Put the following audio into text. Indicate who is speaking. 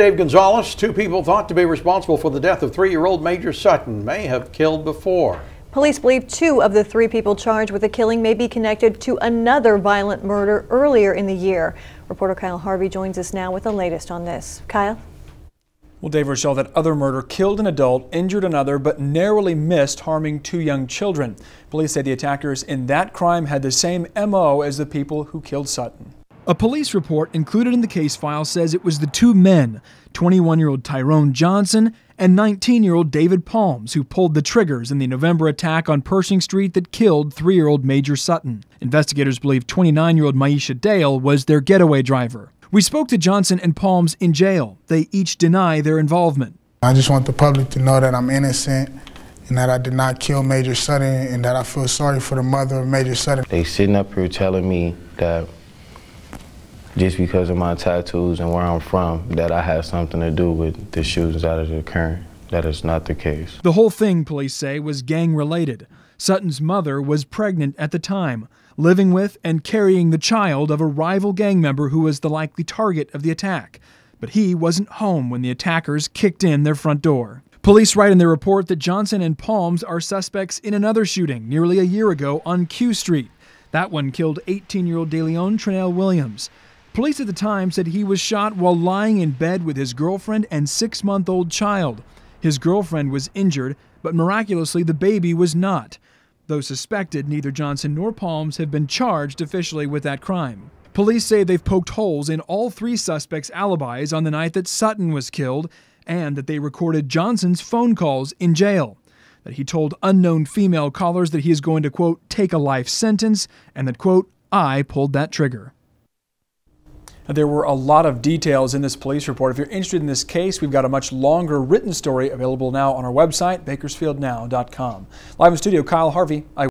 Speaker 1: Dave Gonzalez, two people thought to be responsible for the death of three-year-old Major Sutton may have killed before.
Speaker 2: Police believe two of the three people charged with the killing may be connected to another violent murder earlier in the year. Reporter Kyle Harvey joins us now with the latest on this. Kyle?
Speaker 3: Well, Dave Rochelle, that other murder killed an adult, injured another, but narrowly missed harming two young children. Police say the attackers in that crime had the same MO as the people who killed Sutton.
Speaker 4: A police report included in the case file says it was the two men, 21 year old Tyrone Johnson and 19 year old David Palms, who pulled the triggers in the November attack on Pershing Street that killed three year old Major Sutton. Investigators believe 29 year old Maisha Dale was their getaway driver. We spoke to Johnson and Palms in jail. They each deny their involvement.
Speaker 5: I just want the public to know that I'm innocent and that I did not kill Major Sutton and that I feel sorry for the mother of Major Sutton.
Speaker 6: They sitting up here telling me that just because of my tattoos and where I'm from, that I had something to do with the shootings that are occurring. That is not the case.
Speaker 4: The whole thing, police say, was gang related. Sutton's mother was pregnant at the time, living with and carrying the child of a rival gang member who was the likely target of the attack. But he wasn't home when the attackers kicked in their front door. Police write in their report that Johnson and Palms are suspects in another shooting nearly a year ago on Q Street. That one killed 18 year old DeLeon Trinell Williams. Police at the time said he was shot while lying in bed with his girlfriend and six month old child. His girlfriend was injured, but miraculously the baby was not. Though suspected, neither Johnson nor Palms have been charged officially with that crime. Police say they've poked holes in all three suspects' alibis on the night that Sutton was killed, and that they recorded Johnson's phone calls in jail. That he told unknown female callers that he is going to, quote, take a life sentence, and that, quote, I pulled that trigger.
Speaker 3: There were a lot of details in this police report. If you're interested in this case, we've got a much longer written story available now on our website, bakersfieldnow.com. Live in studio, Kyle Harvey.